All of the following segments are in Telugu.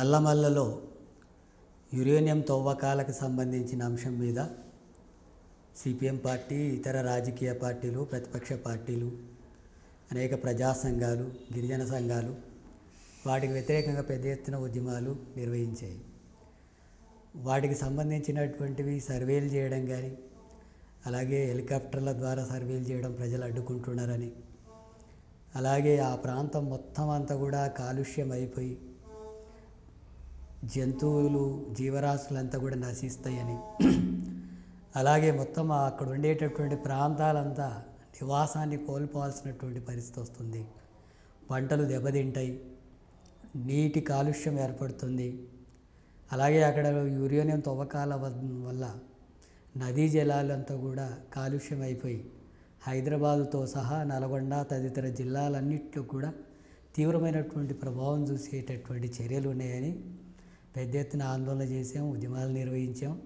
నల్లమల్లలో యురేనియం తవ్వకాలకు సంబంధించిన అంశం మీద సిపిఎం పార్టీ ఇతర రాజకీయ పార్టీలు ప్రతిపక్ష పార్టీలు అనేక ప్రజా సంఘాలు గిరిజన సంఘాలు వాటికి వ్యతిరేకంగా పెద్ద ఎత్తున ఉద్యమాలు నిర్వహించాయి. వాటికి సంబంధించినటువంటివి సర్వేలు చేయడం కానీ అలాగే హెలికాప్టర్ల ద్వారా సర్వేలు చేయడం ప్రజలు అడ్డుకుంటున్నారని అలాగే ఆ ప్రాంతం మొత్తం అంతా కూడా కాలుష్యం అయిపోయి జంతువులు జీవరాశులంతా కూడా నశిస్తాయని. అలాగే మొత్తం అక్కడ ఉండేటటువంటి ప్రాంతాలంతా నివాసాన్ని కోల్పోవాల్సినటువంటి పరిస్థితి వస్తుంది. పంటలు దెబ్బతింటాయి. నీటి కాలుష్యం ఏర్పడుతుంది. అలాగే అక్కడ యురేనియం తవ్వకాల వల్ల నదీ జలాలంతా కూడా కాలుష్యం అయిపోయి హైదరాబాదుతో సహా నల్గొండ తదితర జిల్లాలన్నింటిలో కూడా తీవ్రమైనటువంటి ప్రభావం చూసేటటువంటి చర్యలు ఉన్నాయని పెద్ద ఎత్తున ఆందోళన చేసాం ఉద్యమాలు నిర్వహించాం.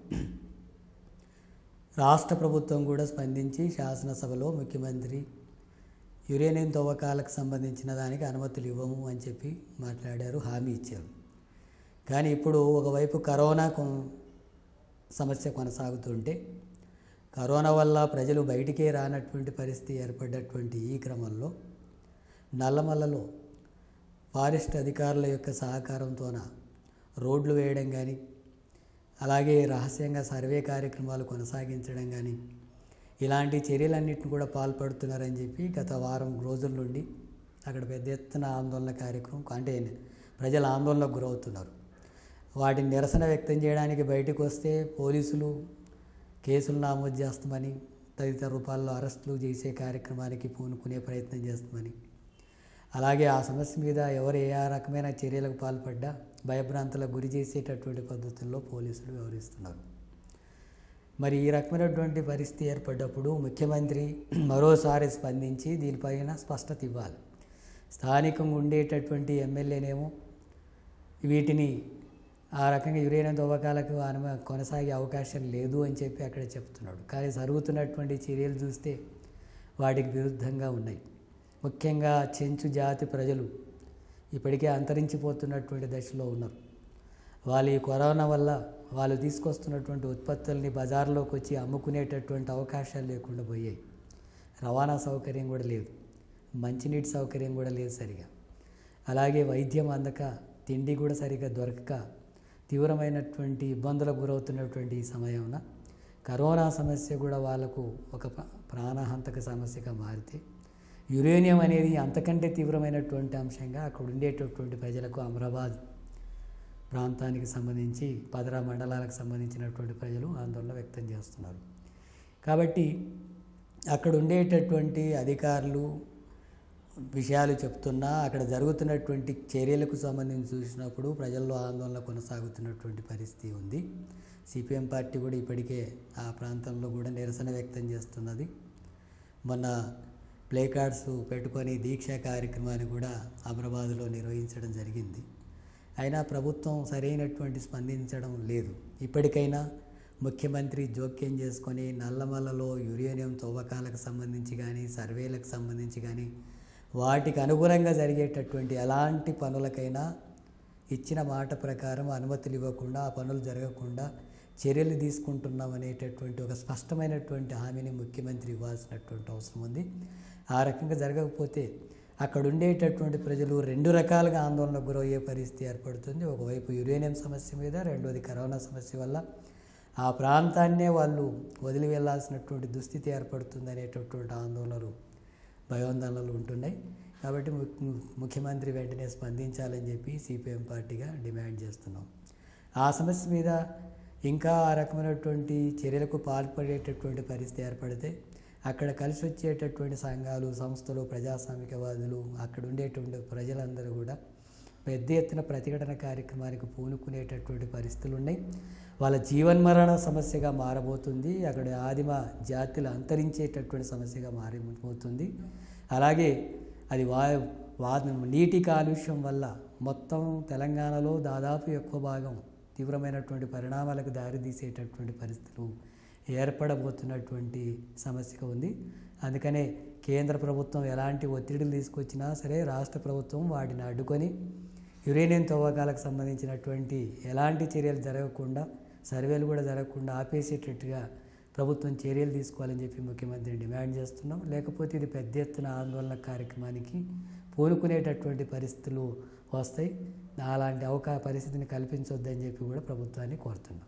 రాష్ట్ర ప్రభుత్వం కూడా స్పందించి శాసనసభలో ముఖ్యమంత్రి యురేనియం తవ్వకాలకు సంబంధించిన దానికి అనుమతులు ఇవ్వము అని చెప్పి మాట్లాడారు హామీ ఇచ్చారు. కానీ ఇప్పుడు ఒకవైపు కరోనా సమస్య కొనసాగుతుంటే కరోనా వల్ల ప్రజలు బయటికే రానటువంటి పరిస్థితి ఏర్పడ్డటువంటి ఈ క్రమంలో నల్లమల్లలో ఫారెస్ట్ అధికారుల యొక్క సహకారంతోన రోడ్లు వేయడం కానీ అలాగే రహస్యంగా సర్వే కార్యక్రమాలు కొనసాగించడం కానీ ఇలాంటి చర్యలన్నింటిని కూడా పాల్పడుతున్నారని చెప్పి గత వారం రోజుల నుండి అక్కడ పెద్ద ఎత్తున ఆందోళన కార్యక్రమం అంటే ప్రజలు ఆందోళనకు గురవుతున్నారు. వాటిని నిరసన వ్యక్తం చేయడానికి బయటకు వస్తే పోలీసులు కేసులు నమోదు చేస్తామని తదితర రూపాల్లో అరెస్టులు చేసే కార్యక్రమానికి పూనుకునే ప్రయత్నం చేస్తామని. అలాగే ఆ సమస్య మీద ఎవరు ఏ రకమైన చర్యలకు పాల్పడ్డా భయభ్రాంతులకు గురి చేసేటటువంటి పద్ధతుల్లో పోలీసులు వ్యవహరిస్తున్నారు. మరి ఈ రకమైనటువంటి పరిస్థితి ఏర్పడ్డప్పుడు ముఖ్యమంత్రి మరోసారి స్పందించి దీనిపైన స్పష్టత ఇవ్వాలి. స్థానికంగా ఉండేటటువంటి ఎమ్మెల్యేనేమో వీటిని ఆ రకంగా యురేనియం తవ్వకాలకు అనుమ కొనసాగే అవకాశం లేదు అని చెప్పి అక్కడ చెప్తున్నాడు. కానీ జరుగుతున్నటువంటి చర్యలు చూస్తే వాటికి విరుద్ధంగా ఉన్నాయి. ముఖ్యంగా చెంచు జాతి ప్రజలు ఇప్పటికే అంతరించిపోతున్నటువంటి దశలో ఉన్నారు వాళ్ళు ఈ కరోనా వల్ల వాళ్ళు తీసుకొస్తున్నటువంటి ఉత్పత్తుల్ని బజార్లోకి వచ్చి అమ్ముకునేటటువంటి అవకాశాలు లేకుండా పోయాయి. రవాణా సౌకర్యం కూడా లేదు. మంచినీటి సౌకర్యం కూడా లేదు సరిగా. అలాగే వైద్యం అందక తిండి కూడా సరిగా దొరకక తీవ్రమైనటువంటి ఇబ్బందులకు గురవుతున్నటువంటి ఈ సమయంలో కరోనా సమస్య కూడా వాళ్ళకు ఒక ప్రాణహంతక సమస్యగా మారితే యురేనియం అనేది అంతకంటే తీవ్రమైనటువంటి అంశంగా అక్కడ ఉండేటటువంటి ప్రజలకు అమరాబాద్ ప్రాంతానికి సంబంధించి పదరా మండలాలకు సంబంధించినటువంటి ప్రజలు ఆందోళన వ్యక్తం చేస్తున్నారు. కాబట్టి అక్కడ ఉండేటటువంటి అధికారులు విషయాలు చెప్తున్నా అక్కడ జరుగుతున్నటువంటి చర్యలకు సంబంధించి చూసినప్పుడు ప్రజల్లో ఆందోళన కొనసాగుతున్నటువంటి పరిస్థితి ఉంది. సిపిఎం పార్టీ కూడా ఇప్పటికే ఆ ప్రాంతంలో కూడా నిరసన వ్యక్తం చేస్తున్నది. మొన్న ప్లే కార్డ్స్ పెట్టుకొని దీక్షా కార్యక్రమాన్ని కూడా అమరాబాద్లో నిర్వహించడం జరిగింది. అయినా ప్రభుత్వం సరైనటువంటి స్పందించడం లేదు. ఇప్పటికైనా ముఖ్యమంత్రి జోక్యం చేసుకొని నల్లమల్లలో యురేనియం తవ్వకాలకు సంబంధించి కానీ సర్వేలకు సంబంధించి కానీ వాటికి అనుగుణంగా జరిగేటటువంటి ఎలాంటి పనులకైనా ఇచ్చిన మాట ప్రకారం అనుమతులు ఇవ్వకుండా ఆ పనులు జరగకుండా చర్యలు తీసుకుంటున్నాం అనేటటువంటి ఒక స్పష్టమైనటువంటి హామీని ముఖ్యమంత్రి ఇవ్వాల్సినటువంటి అవసరం ఉంది. ఆ రకంగా జరగకపోతే అక్కడ ఉండేటటువంటి ప్రజలు రెండు రకాలుగా ఆందోళనకు గురయ్యే పరిస్థితి ఏర్పడుతుంది. ఒకవైపు యురేనియం సమస్య మీద రెండోది కరోనా సమస్య వల్ల. ఆ ప్రాంతాన్నే వాళ్ళు వదిలి వెళ్ళాల్సినటువంటి దుస్థితి ఏర్పడుతుంది అనేటటువంటి ఆందోళనలు భయోందోళనలు ఉంటున్నాయి. కాబట్టి ము- ముఖ్యమంత్రి వెంటనే స్పందించాలని చెప్పి సిపిఎం పార్టీగా డిమాండ్ చేస్తున్నాం. ఆ సమస్య మీద ఇంకా ఆ రకమైనటువంటి చర్యలకు పాల్పడేటటువంటి పరిస్థితి ఏర్పడితే అక్కడ కలిసి వచ్చేటటువంటి సంఘాలు సంస్థలు ప్రజాస్వామికవాదులు అక్కడ ఉండేటువంటి ప్రజలందరూ కూడా పెద్ద ఎత్తున ప్రతిఘటన కార్యక్రమానికి పూనుకునేటటువంటి పరిస్థితులు ఉన్నాయి. వాళ్ళ జీవన్మరణ సమస్యగా మారబోతుంది. అక్కడ ఆదిమ జాతులు అంతరించేటటువంటి సమస్యగా మారిపోతుంది. అలాగే అది వా వా నీటి కాలుష్యం వల్ల మొత్తం తెలంగాణలో దాదాపు ఎక్కువ భాగం తీవ్రమైనటువంటి పరిణామాలకు దారితీసేటటువంటి పరిస్థితులు ఏర్పడబోతున్నటువంటి సమస్యగా ఉంది. అందుకనే కేంద్ర ప్రభుత్వం ఎలాంటి ఒత్తిడిలు తీసుకొచ్చినా సరే రాష్ట్ర ప్రభుత్వం వాటిని అడ్డుకొని యురేనియం తవ్వకాలకు సంబంధించినటువంటి ఎలాంటి చర్యలు జరగకుండా సర్వేలు కూడా జరగకుండా ఆపేసేటట్టుగా ప్రభుత్వం చర్యలు తీసుకోవాలని చెప్పి ముఖ్యమంత్రిని డిమాండ్ చేస్తున్నాం. లేకపోతే ఇది పెద్ద ఎత్తున ఆందోళన కార్యక్రమానికి పూనుకునేటటువంటి పరిస్థితులు వస్తాయి. అలాంటి అవకాశ పరిస్థితిని కల్పించొద్దని చెప్పి కూడా ప్రభుత్వాన్ని కోరుతున్నాం.